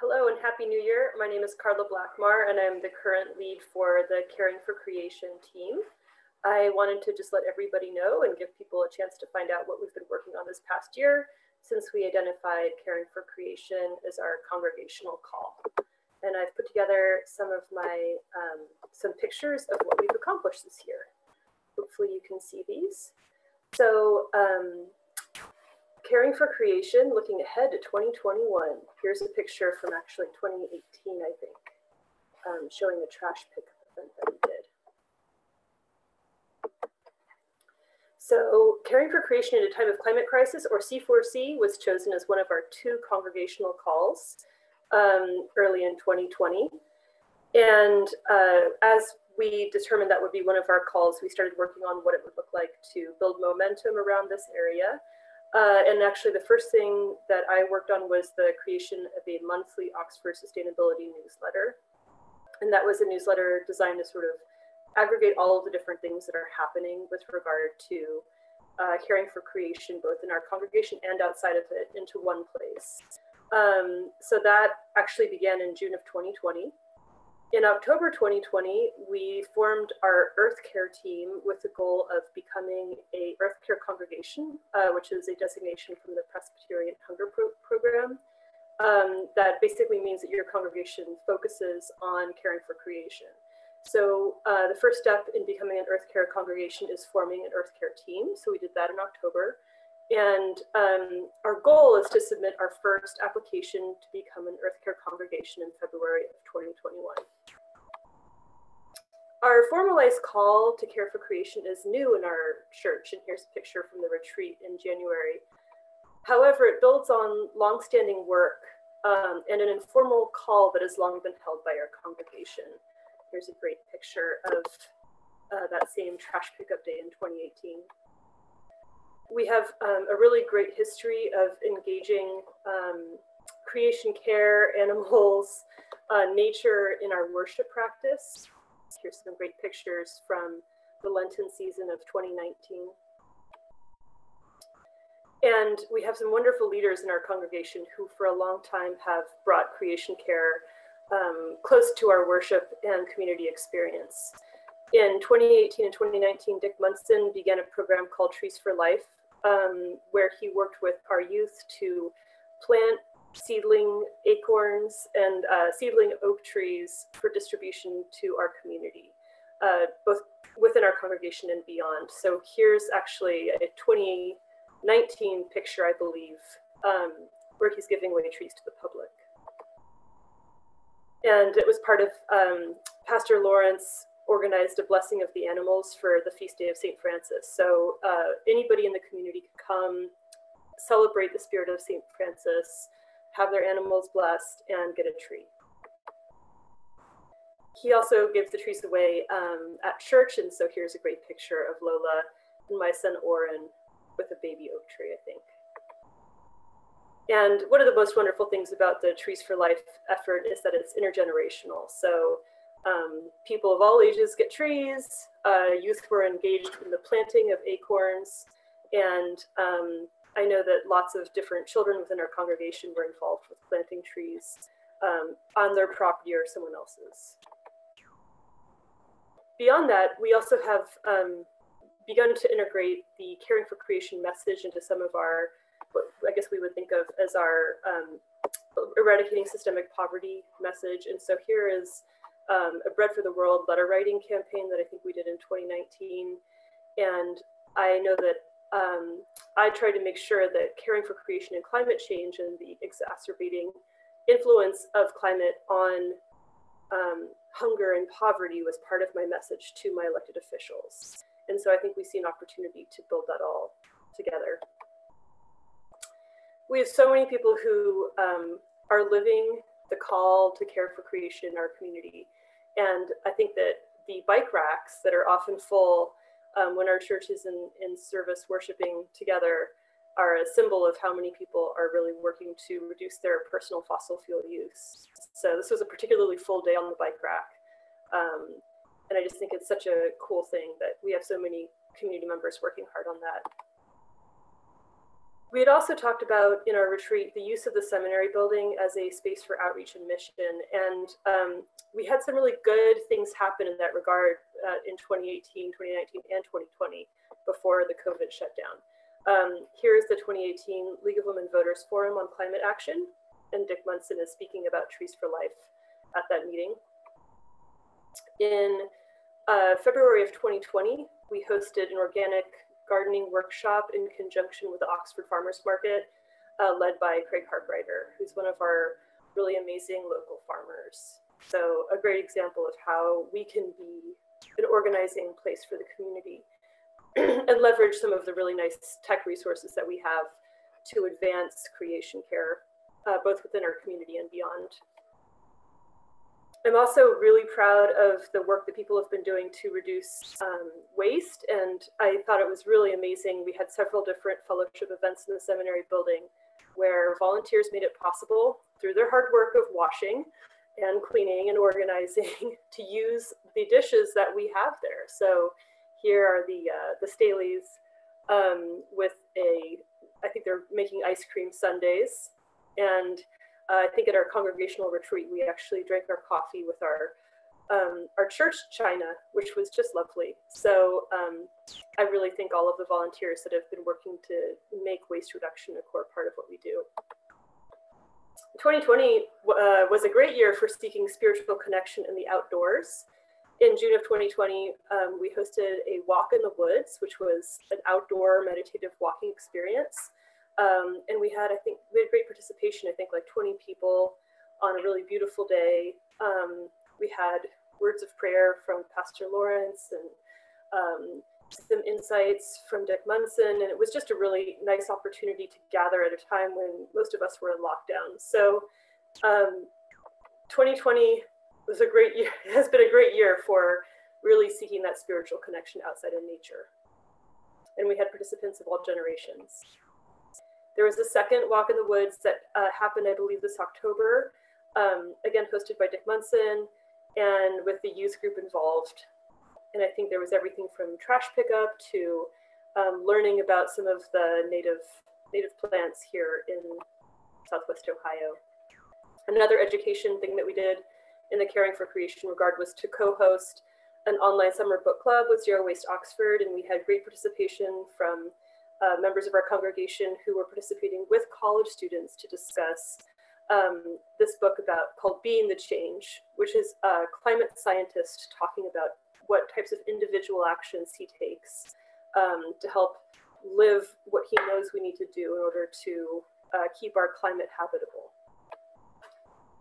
Hello and Happy New Year. My name is Carla Blackmar and I'm the current lead for the Caring for Creation team. I wanted to just let everybody know and give people a chance to find out what we've been working on this past year since we identified Caring for Creation as our congregational call. And I've put together some of my, um, some pictures of what we've accomplished this year. Hopefully you can see these. So um, Caring for Creation, looking ahead to 2021. Here's a picture from actually 2018, I think, um, showing the trash pickup event that we did. So Caring for Creation in a Time of Climate Crisis, or C4C, was chosen as one of our two congregational calls um, early in 2020. And uh, as we determined that would be one of our calls, we started working on what it would look like to build momentum around this area uh, and actually, the first thing that I worked on was the creation of a monthly Oxford Sustainability newsletter. And that was a newsletter designed to sort of aggregate all of the different things that are happening with regard to uh, caring for creation, both in our congregation and outside of it, into one place. Um, so that actually began in June of 2020. In October 2020, we formed our Earth Care team with the goal of becoming a Earth Care congregation, uh, which is a designation from the Presbyterian Hunger Pro Program. Um, that basically means that your congregation focuses on caring for creation. So uh, the first step in becoming an Earth Care congregation is forming an Earth Care team. So we did that in October. And um, our goal is to submit our first application to become an Earth Care congregation in February of 2021. Our formalized call to care for creation is new in our church, and here's a picture from the retreat in January. However, it builds on longstanding work um, and an informal call that has long been held by our congregation. Here's a great picture of uh, that same trash pickup day in 2018 we have um, a really great history of engaging um, creation care, animals, uh, nature in our worship practice. Here's some great pictures from the Lenten season of 2019. And we have some wonderful leaders in our congregation who for a long time have brought creation care um, close to our worship and community experience. In 2018 and 2019, Dick Munson began a program called Trees for Life, um, where he worked with our youth to plant seedling acorns and uh, seedling oak trees for distribution to our community, uh, both within our congregation and beyond. So here's actually a 2019 picture, I believe, um, where he's giving away trees to the public. And it was part of um, Pastor Lawrence organized a blessing of the animals for the feast day of St. Francis. So uh, anybody in the community could come, celebrate the spirit of St. Francis, have their animals blessed, and get a tree. He also gives the trees away um, at church, and so here's a great picture of Lola and my son Oren with a baby oak tree, I think. And one of the most wonderful things about the Trees for Life effort is that it's intergenerational. So um, people of all ages get trees. Uh, youth were engaged in the planting of acorns. And um, I know that lots of different children within our congregation were involved with planting trees um, on their property or someone else's. Beyond that, we also have um, begun to integrate the caring for creation message into some of our, what I guess we would think of as our um, eradicating systemic poverty message. And so here is um, a Bread for the World letter writing campaign that I think we did in 2019. And I know that um, I try to make sure that caring for creation and climate change and the exacerbating influence of climate on um, hunger and poverty was part of my message to my elected officials. And so I think we see an opportunity to build that all together. We have so many people who um, are living the call to care for creation in our community. And I think that the bike racks that are often full um, when our church is in, in service worshiping together are a symbol of how many people are really working to reduce their personal fossil fuel use. So this was a particularly full day on the bike rack. Um, and I just think it's such a cool thing that we have so many community members working hard on that. We had also talked about in our retreat the use of the seminary building as a space for outreach and mission. And um, we had some really good things happen in that regard uh, in 2018, 2019, and 2020 before the COVID shutdown. Um, here's the 2018 League of Women Voters Forum on Climate Action, and Dick Munson is speaking about Trees for Life at that meeting. In uh, February of 2020, we hosted an organic gardening workshop in conjunction with the Oxford Farmers Market, uh, led by Craig Hartreiter, who's one of our really amazing local farmers. So a great example of how we can be an organizing place for the community and leverage some of the really nice tech resources that we have to advance creation care, uh, both within our community and beyond. I'm also really proud of the work that people have been doing to reduce um, waste. And I thought it was really amazing. We had several different fellowship events in the seminary building where volunteers made it possible through their hard work of washing and cleaning and organizing to use the dishes that we have there. So here are the, uh, the Staleys um, with a, I think they're making ice cream sundaes. And uh, I think at our congregational retreat, we actually drank our coffee with our um, our church china, which was just lovely. So um, I really thank all of the volunteers that have been working to make waste reduction a core part of what we do. 2020 uh, was a great year for seeking spiritual connection in the outdoors. In June of 2020, um, we hosted a walk in the woods, which was an outdoor meditative walking experience. Um, and we had, I think, we had great participation. I think like 20 people on a really beautiful day. Um, we had words of prayer from Pastor Lawrence and um, some insights from Dick Munson. And it was just a really nice opportunity to gather at a time when most of us were in lockdown. So 2020 um, was a great year, has been a great year for really seeking that spiritual connection outside of nature. And we had participants of all generations. There was a second Walk in the Woods that uh, happened, I believe, this October, um, again hosted by Dick Munson and with the youth group involved. And I think there was everything from trash pickup to um, learning about some of the native native plants here in Southwest Ohio. Another education thing that we did in the Caring for Creation regard was to co-host an online summer book club with Zero Waste Oxford, and we had great participation from uh, members of our congregation who were participating with college students to discuss um, this book about called Being the Change, which is a climate scientist talking about what types of individual actions he takes um, to help live what he knows we need to do in order to uh, keep our climate habitable.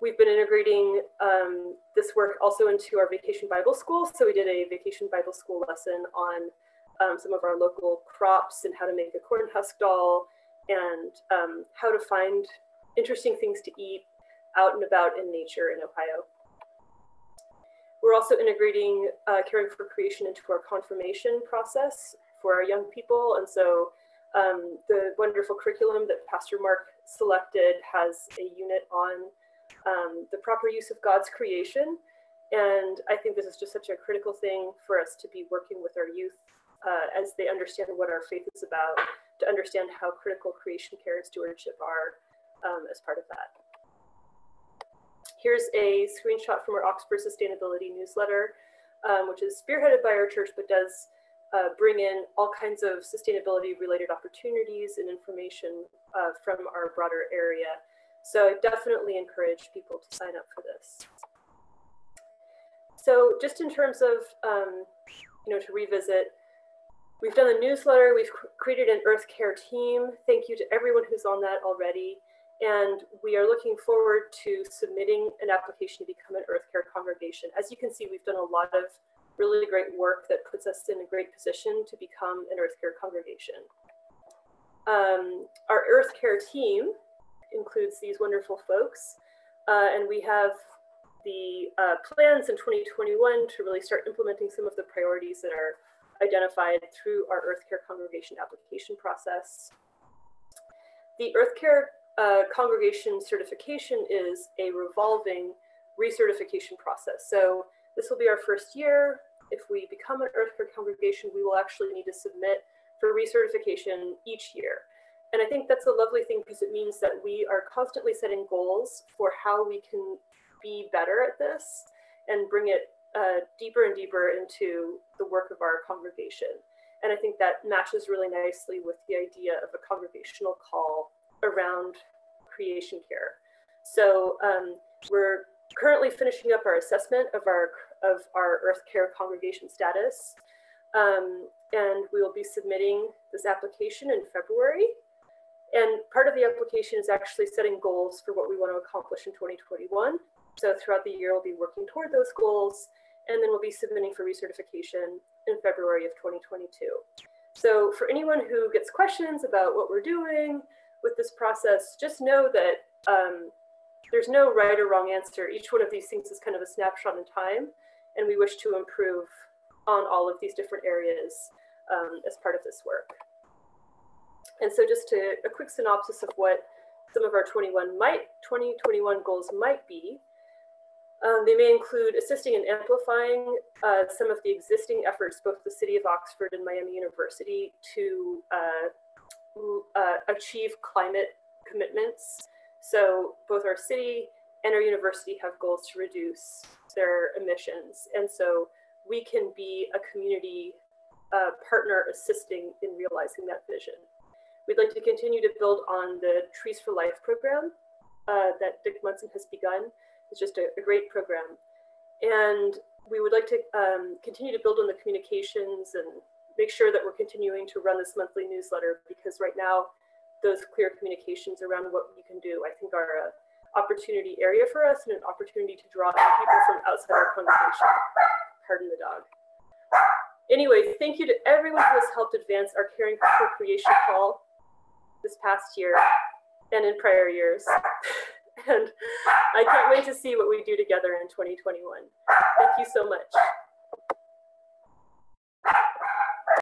We've been integrating um, this work also into our vacation Bible school. So we did a vacation Bible school lesson on um, some of our local crops and how to make a corn husk doll and um, how to find interesting things to eat out and about in nature in Ohio. We're also integrating uh, caring for creation into our confirmation process for our young people. And so um, the wonderful curriculum that Pastor Mark selected has a unit on um, the proper use of God's creation. And I think this is just such a critical thing for us to be working with our youth uh, as they understand what our faith is about, to understand how critical creation care and stewardship are um, as part of that. Here's a screenshot from our Oxford Sustainability newsletter, um, which is spearheaded by our church, but does uh, bring in all kinds of sustainability related opportunities and information uh, from our broader area. So I definitely encourage people to sign up for this. So just in terms of, um, you know, to revisit, We've done the newsletter, we've created an Earth Care team. Thank you to everyone who's on that already. And we are looking forward to submitting an application to become an Earth Care congregation. As you can see, we've done a lot of really great work that puts us in a great position to become an Earth Care congregation. Um, our Earth Care team includes these wonderful folks. Uh, and we have the uh, plans in 2021 to really start implementing some of the priorities that are identified through our Earth Care congregation application process. The Earth Care uh, congregation certification is a revolving recertification process. So this will be our first year. If we become an Earth Care congregation, we will actually need to submit for recertification each year. And I think that's a lovely thing because it means that we are constantly setting goals for how we can be better at this and bring it uh, deeper and deeper into the work of our congregation. And I think that matches really nicely with the idea of a congregational call around creation care. So um, we're currently finishing up our assessment of our of our Earth Care congregation status, um, and we will be submitting this application in February. And part of the application is actually setting goals for what we want to accomplish in 2021. So throughout the year, we'll be working toward those goals, and then we'll be submitting for recertification in February of 2022. So for anyone who gets questions about what we're doing with this process, just know that um, there's no right or wrong answer. Each one of these things is kind of a snapshot in time, and we wish to improve on all of these different areas um, as part of this work. And so just to a quick synopsis of what some of our 21 might 2021 goals might be. Um, they may include assisting and amplifying uh, some of the existing efforts, both the City of Oxford and Miami University, to uh, uh, achieve climate commitments. So both our city and our university have goals to reduce their emissions. And so we can be a community uh, partner assisting in realizing that vision. We'd like to continue to build on the Trees for Life program uh, that Dick Munson has begun. It's just a, a, great program. And we would like to um, continue to build on the communications and make sure that we're continuing to run this monthly newsletter because right now, those clear communications around what we can do, I think are a opportunity area for us and an opportunity to draw people from outside our congregation. Pardon the dog. Anyway, thank you to everyone who has helped advance our Caring for Creation call this past year and in prior years. and I can't wait to see what we do together in 2021. Thank you so much.